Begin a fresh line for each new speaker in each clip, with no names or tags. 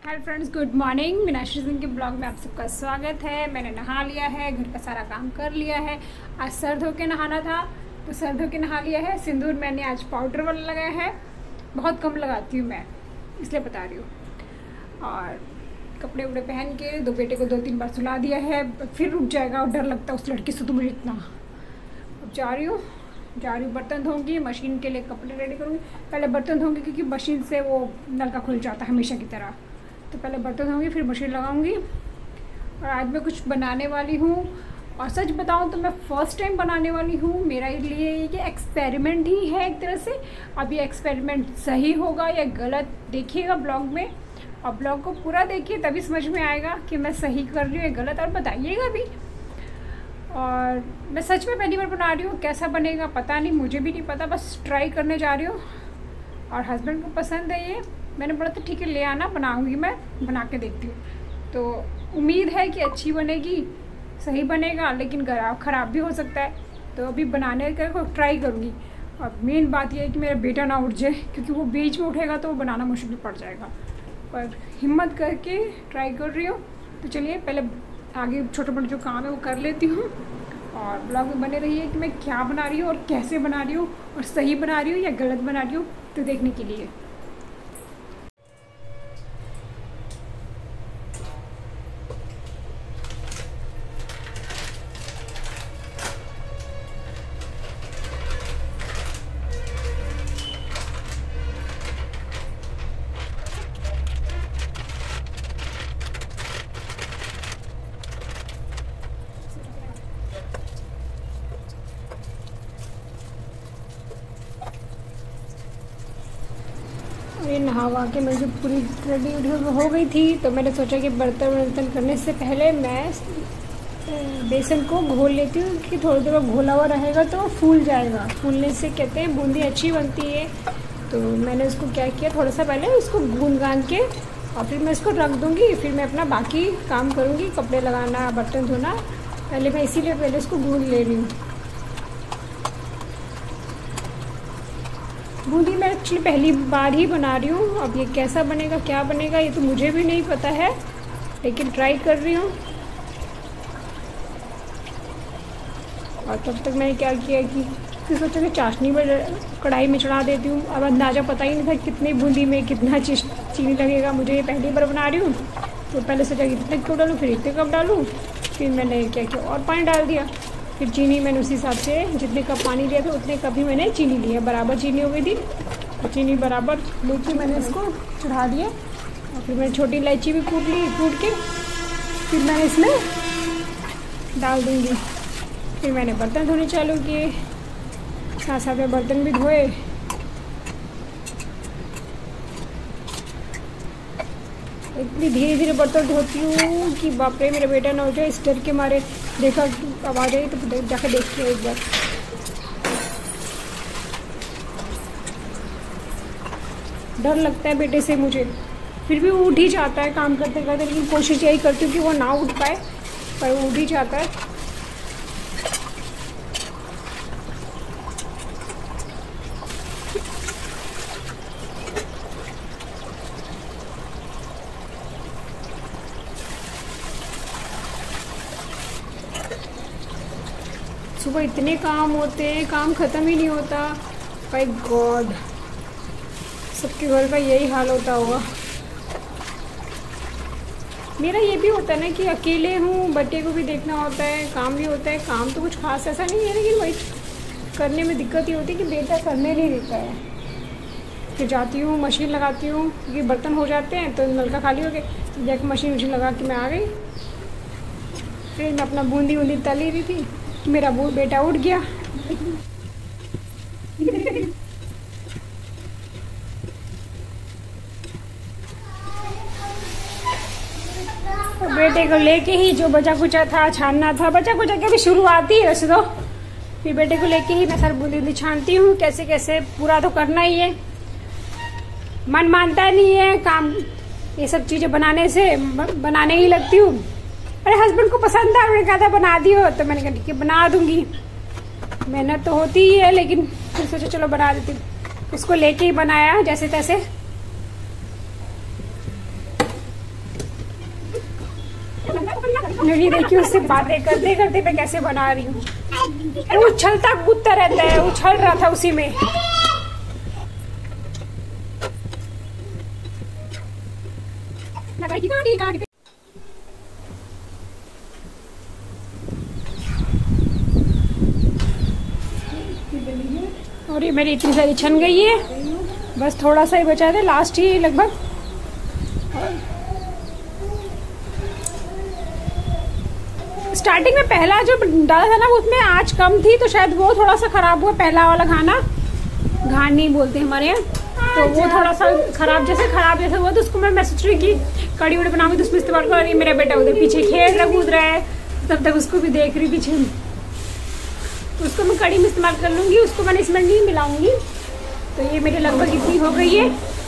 Hi friends good morning Meenakshi Singh के blog में आप सबका स्वागत है। मैंने नहा लिया है, घर का सारा काम कर लिया है। आज सर धो के नहाना था तो सर धो के नहा लिया है। सिंदूर मैंने आज पाउडर वाला लगाया है। बहुत कम लगाती हूँ मैं, इसलिए बता रही हूँ। और कपड़े वपड़े पहन के दो बेटे को दो तीन बार सुला दिया है। फिर रुक जाएगा और डर लगता है उस लड़की से तो मुझे इतना। अब जा रही हूँ, जा रही हूँ बर्तन धोऊँगी मशीन के लिए कपड़े रेडी करूँगी। पहले बर्तन धोऊँगी क्योंकि मशीन से वो नलका खुल जाता है हमेशा की तरह। तो पहले बर्तन धोऊँगी, फिर मशीन लगाऊँगी। और आज मैं कुछ बनाने वाली हूँ। और सच बताऊँ तो मैं फ़र्स्ट टाइम बनाने वाली हूँ। मेरा लिए ये एक्सपेरिमेंट ही है एक तरह से। अब ये एक्सपेरिमेंट सही होगा या गलत, देखिएगा ब्लॉग में। और ब्लॉग को पूरा देखिए, तभी समझ में आएगा कि मैं सही कर रही हूँ या गलत, और बताइएगा भी। और मैं सच में पहली बार बना रही हूँ, कैसा बनेगा पता नहीं, मुझे भी नहीं पता, बस ट्राई करने जा रही हूँ। और हस्बैंड को पसंद है ये। मैंने बोला था ठीक है, ले आना, बनाऊँगी मैं, बना के देखती हूँ। तो उम्मीद है कि अच्छी बनेगी, सही बनेगा, लेकिन ख़राब भी हो सकता है। तो अभी बनाने का ट्राई करूँगी। और मेन बात यह है कि मेरा बेटा ना उठ जाए, क्योंकि वो बीच में उठेगा तो वो बनाना मुश्किल पड़ जाएगा। पर हिम्मत करके ट्राई कर रही हूँ। तो चलिए, पहले आगे छोटे मोटे जो काम है वो कर लेती हूँ। और ब्लॉग में बने रहिए कि मैं क्या बना रही हूँ और कैसे बना रही हूँ, और सही बना रही हूँ या गलत बना रही हूँ तो देखने के लिए। ये नहावा के मेरी पूरी रेडी हो गई थी तो मैंने सोचा कि बर्तन वर्तन करने से पहले मैं बेसन को घोल लेती हूँ कि थोड़ी देर घोला हुआ रहेगा तो फूल जाएगा। फूलने से कहते हैं बूंदी अच्छी बनती है। तो मैंने उसको क्या किया, थोड़ा सा पहले उसको गूंद गान के और फिर मैं इसको रख दूँगी, फिर मैं अपना बाकी काम करूँगी, कपड़े लगाना, बर्तन धोना। पहले मैं इसीलिए पहले इसको गूंद ले रही हूँ। बूंदी मैं एक्चुअली पहली बार ही बना रही हूँ। अब ये कैसा बनेगा, क्या बनेगा, ये तो मुझे भी नहीं पता है, लेकिन ट्राई कर रही हूँ। और तब तक मैंने क्या किया कि फिर सोचा कि चाशनी में कढ़ाई में चढ़ा देती हूँ। अब अंदाज़ा पता ही नहीं था कितनी बूंदी में कितना चीनी लगेगा। मुझे ये पहली बार बना रही हूँ। तो पहले सोचा कि इतने कब डालूँ, फिर इतने कब डालूँ? फिर मैंने क्या किया, और पानी डाल दिया। फिर चीनी मैंने उसी हिसाब से जितने कप पानी लिया था उतने कप ही मैंने चीनी लिया बराबर चीनी हो गई थी। तो चीनी बराबर लेके मैंने इसको चढ़ा दिया। और फिर मैंने छोटी इलायची भी कूट ली, कूट के फिर मैंने इसमें डाल दूँगी। फिर मैंने बर्तन धोने चालू किए। साथ साथ में बर्तन भी धोए। इतनी धीरे धीरे बर्तन धोती हूँ कि बाप रे, मेरा बेटा ना हो जाए, इस डर के मारे देखा आवाज़ आई तो जाकर देखती हूँ एक बार। डर लगता है बेटे से मुझे। फिर भी वो उठ ही जाता है काम करते करते लेकिन कोशिश यही करती हूँ कि वो ना उठ पाए, पर वो उठ ही जाता है। सुबह इतने काम होते हैं, काम ख़त्म ही नहीं होता। बाई गॉड, सबके घर का यही हाल होता होगा। मेरा ये भी होता है ना कि अकेले हूँ, बच्चे को भी देखना होता है, काम भी होता है, काम तो कुछ खास ऐसा नहीं है लेकिन वही करने में दिक्कत ये होती है कि बेटा करने नहीं देता है। फिर जाती हूँ, मशीन लगाती हूँ, क्योंकि बर्तन हो जाते हैं तो नलका खाली हो गए तो जाकर मशीन वशीन लगा के मैं आ गई। फिर मैं अपना बूंदी वूंदी तली रही थी। मेरा वो बेटा उठ गया। बेटे को लेके ही जो बचा कुचा था, छानना था बचा कुचा के भी शुरुआत ही वैसे तो। फिर बेटे को लेके ही मैं सर बूंदी छानती हूँ कैसे कैसे पूरा तो करना ही है। मन मानता नहीं है, काम, ये सब चीज़ें बनाने से बनाने ही लगती हूँ। अरे हस्बैंड को पसंद था, उन्होंने कहा था, बना दियो। तो मैंने कहा ठीक है बना दूँगी। मेहनत तो होती ही है, लेकिन फिर सोचा, चलो, बना देती उसको लेके ही बनाया जैसे तैसे नहीं, देखिए, उससे बातें करते करते मैं कैसे बना रही हूँ। उछलता कूदता रहता है, उछल रहा था उसी में ये मेरी इतनी सारी छन गई है। बस थोड़ा सा ही बचा थे लास्ट ही लगभग। स्टार्टिंग में पहला जो डाला था ना उसमें आँच कम थी तो शायद वो थोड़ा सा खराब हुआ पहला वाला खाना। घानी बोलते हैं हमारे यहाँ। तो वो थोड़ा सा खराब जैसे खराब जैसे हुआ तो उसको मैं मैसेज रही की कड़ी उड़ी बनाऊँगी तो उसमें इस्तेमाल कर रही मेरा बेटा उधर पीछे खेल रहा कूद रहा है। तब तक उसको भी देख रही पीछे। उसको मैं कड़ी में इस्तेमाल कर लूँगी, उसको मैंने इसमें नहीं मिलाऊँगी। तो ये मेरे लगभग इतनी हो गई है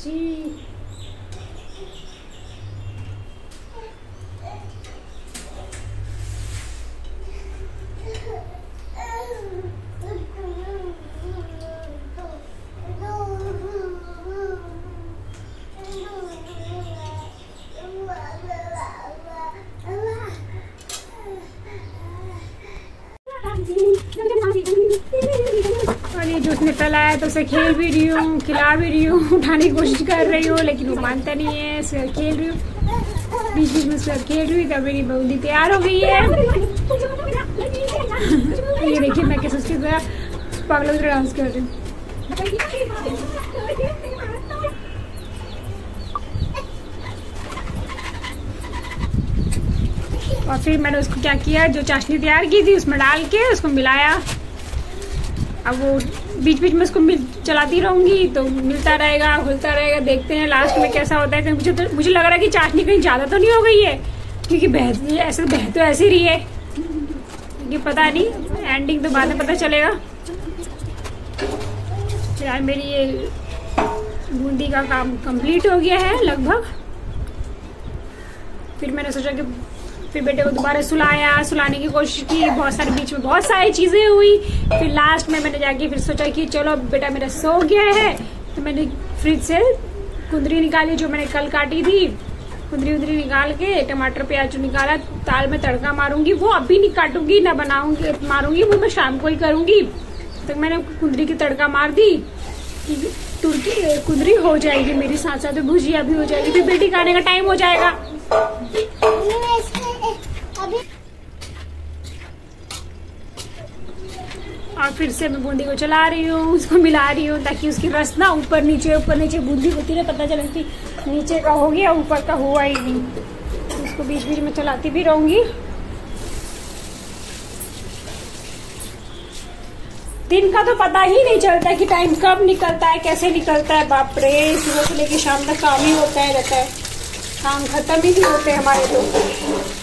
जी जूस उसने फैलाया तो उसे खेल भी रही हूँ, खिला भी रही हूँ, उठाने की कोशिश कर रही हूँ, लेकिन वो मानता नहीं है, उसे खेल रही हूँ। बीच बीच में उसका खेल रही तब मेरी बहुली तैयार हो गई है। ये देखिए, मैं कैसे उसके पागलों डांस कर रही हूँ। और फिर मैंने उसको क्या किया, जो चाशनी तैयार की थी उसमें डाल के उसको मिलाया। अब वो बीच बीच में उसको मिल चलाती रहूँगी तो मिलता रहेगा घुलता रहेगा, देखते हैं लास्ट में कैसा होता है। मुझे तो मुझे लग रहा है कि चाशनी कहीं ज़्यादा तो नहीं हो गई है, क्योंकि बह ऐसे बह तो ऐसी रही है। ये पता नहीं एंडिंग तो बाद में पता चलेगा। यार मेरी ये बूंदी का काम कंप्लीट हो गया है लगभग। फिर मैंने सोचा कि फिर बेटे को दोबारा सुलाया, सुलाने की कोशिश की, बहुत सारे बीच में बहुत सारी चीज़ें हुई। फिर लास्ट में मैंने जाके फिर सोचा कि चलो, बेटा मेरा सो गया है। तो मैंने फ्रिज से कुंदरी निकाली जो मैंने कल काटी थी। कुंदरी उंदरी निकाल के, टमाटर, प्याज निकाला ताल में तड़का मारूँगी, वो अभी नहीं काटूँगी, ना बनाऊँगी, मारूँगी, वो मैं शाम को ही करूँगी। तो मैंने कुंदरी की तड़का मार दी तुर्की, कुंदरी हो जाएगी मेरी साथ साथ भुजिया भी हो जाएगी, फिर बेटी खाने का टाइम हो जाएगा। और फिर से मैं बूंदी को चला रही हूँ, उसको मिला रही हूँ ताकि उसकी रस ना ऊपर नीचे ऊपर नीचे बूंदी होती ना पता चले कि नीचे का हो गया, ऊपर का हुआ ही नहीं। उसको बीच बीच में चलाती भी रहूँगी। दिन का तो पता ही नहीं चलता कि टाइम कब निकलता है, कैसे निकलता है, बाप रे, सुबह से लेके शाम तक काम ही होता है रहता है। काम खत्म ही नहीं होते हमारे तो।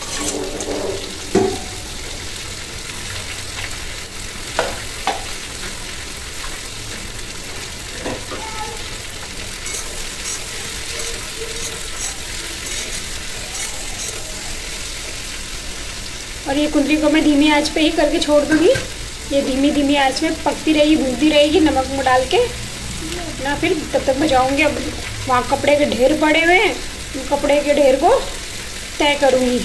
और ये कुंदरी को, मैं धीमी आँच पे ही करके छोड़ दूँगी। ये धीमी धीमी आँच में पकती रहेगी भूनती रहेगी नमक में डाल के। ना फिर तब तक मैं जाऊँगी, अब वहाँ कपड़े के ढेर पड़े हुए हैं कपड़े के ढेर को तय करूँगी।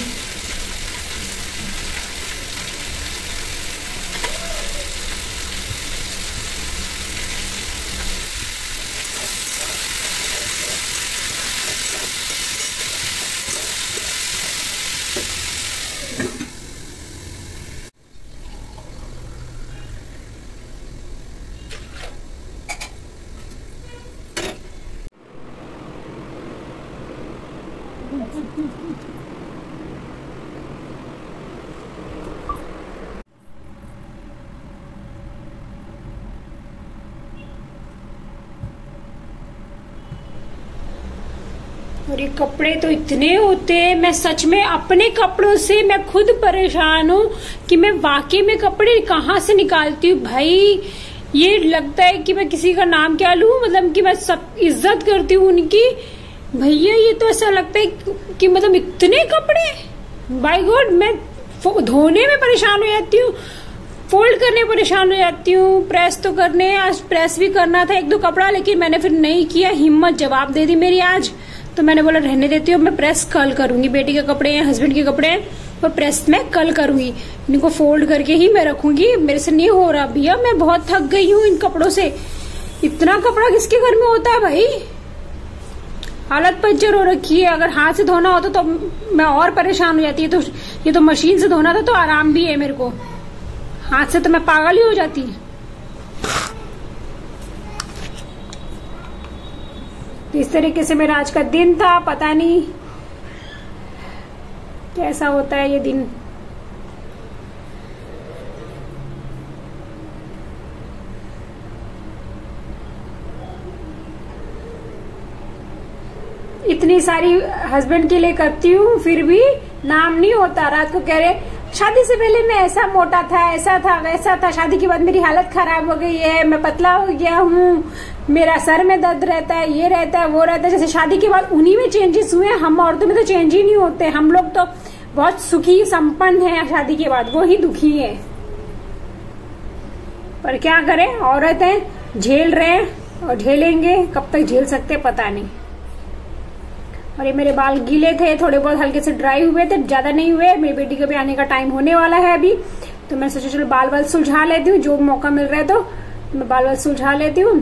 और ये कपड़े तो इतने होते हैं, मैं सच में अपने कपड़ों से मैं खुद परेशान हूँ कि मैं वाकई में कपड़े कहाँ से निकालती हूँ। भाई, ये लगता है कि मैं किसी का नाम क्या लू मतलब कि मैं सब इज़्ज़त करती हूँ उनकी। भैया, ये तो ऐसा लगता है कि मतलब इतने कपड़े? बाई गॉड मैं धोने में परेशान हो जाती हूँ, फोल्ड करने परेशान हो जाती हूँ। प्रेस तो करने, आज प्रेस भी करना था, एक दो कपड़ा, लेकिन मैंने फिर नहीं किया, हिम्मत जवाब दे दी मेरी आज। तो मैंने बोला रहने देती हूँ मैं प्रेस कल करूँगी। बेटी के कपड़े हैं हस्बैंड के कपड़े हैं और प्रेस मैं कल करूँगी। इनको फोल्ड करके ही मैं रखूँगी। मेरे से नहीं हो रहा। भैया मैं बहुत थक गई हूँ इन कपड़ों से। इतना कपड़ा किसके घर में होता है भाई? हालत पंचर हो रखी है। अगर हाथ से धोना होता तो, मैं और परेशान हो जाती। है तो ये तो मशीन से धोना था तो आराम भी है मेरे को। हाथ से तो मैं पागल ही हो जाती। तो इस तरीके से मेरा आज का दिन था, पता नहीं। कैसा होता है ये दिन? इतनी सारी हस्बैंड के लिए करती हूँ, फिर भी नाम नहीं होता। रात को कह रहे, शादी से पहले मैं ऐसा मोटा था, ऐसा था, वैसा था। शादी के बाद मेरी हालत खराब हो गई है, मैं पतला हो गया हूँ। मेरा सर में दर्द रहता है, ये रहता है, वो रहता है। जैसे शादी के बाद उन्हीं में चेंजेस हुए हम औरतों में तो चेंज ही नहीं होते। हम लोग तो बहुत सुखी, संपन्न है शादी के बाद, वो ही दुखी है। पर क्या करें? औरतें झेल रहे हैं और झेलेंगे, कब तक झेल सकते पता नहीं। और ये मेरे बाल गीले थे, थोड़े बहुत हल्के से ड्राई हुए थे, ज़्यादा नहीं हुए। मेरी बेटी के भी आने का टाइम होने वाला है अभी। तो मैं सोचा, चलो बाल बाल सुलझा लेती हूँ, जो मौका मिल रहा है तो मैं बाल बाल सुलझा लेती हूँ।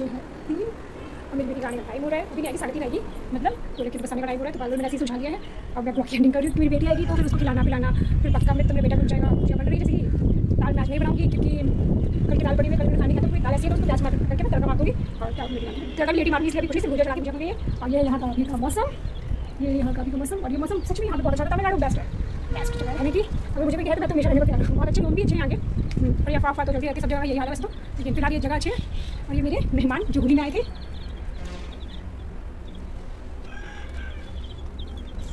बजे है और मेरी बेटी गाड़ी का टाइम हो रहा है, अभी आएगी, साढ़े तीन आएगी। मतलब तो लेकिन बस आने का टाइम हो रहा है तो बाल मैंने ऐसे सुझा लिया है। और मैं ब्लॉक एंडिंग कर रही हूँ, मेरी बेटी आएगी तो फिर उसको खिलाना पिलाना, फिर पक्का में तो मेरा बेटा मिल जाएगा। मुझे बन रही है, जैसे दाल मैं आज नहीं बनाऊँगी, क्योंकि कल की दाल बड़ी में कल खाने का तो दाल ऐसी है उसको प्याज मार करके मैं तड़का मार और क्या तड़का लेटी मार इसलिए से मुझे चढ़ा के मुझे और ये यहाँ का अभी का मौसम, ये यहाँ का अभी का मौसम, और ये मौसम सच में यहाँ पर बहुत अच्छा था मैं बेस्ट है। यानी कि अगर मुझे भी तो तो रहने पर बहुत अच्छे लोग भी अच्छे आगे और ये तो जल्दी सब जगह यही हाल है वैसे तो। लेकिन फ़िलहाल ये जगह अच्छी है। और ये मेरे मेहमान जो होली में आए थे।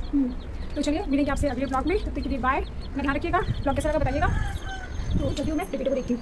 हम्म, तो चलिए मिलेंगे आपसे अगले ब्लॉग में। तब तक के लिए बाय ध्यान रखिएगा। ब्लॉग कैसा लगा बताइएगा। तो चलिए मैं टिकट को देखती हूँ।